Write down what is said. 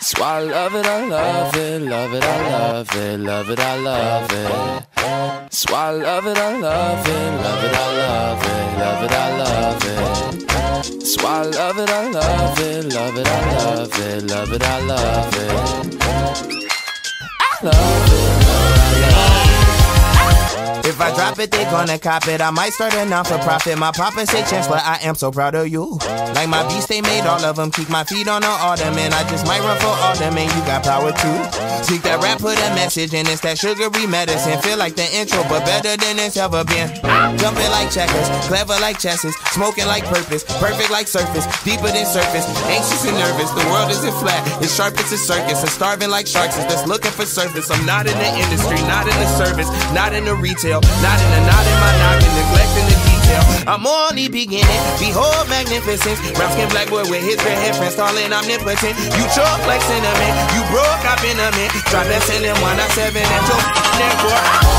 So I love it, I love it, love it, I love it, love it, I love it. So I love it, I love it, love it, I love it, love it, I love it. So I love it, I love it, love it, I love it, love it, I love it. I love it. I drop it, they gonna cop it. I might start a non for profit. My papa say chance, but I am so proud of you. Like my beast, they made all of them. Keep my feet on the ottoman. I just might run for alderman. You got power too. Seek that rap, put a message in. It's that sugary medicine. Feel like the intro, but better than it's ever been. Jumping like checkers, clever like chesses, smoking like purpose, perfect like surface, deeper than surface. Anxious and nervous, the world isn't flat. It's sharp as a circus, and starving like sharks is just looking for surface. I'm not in the industry, not in the service, not in the retail, not in the not in my knocking, neglecting the detail. I'm only beginning. Behold magnificence. Brown skin black boy with his red hair, friends calling omnipotent. You choke like cinnamon, you broke up in a mint. Drop that cinnamon, one, I seven, and your therefore.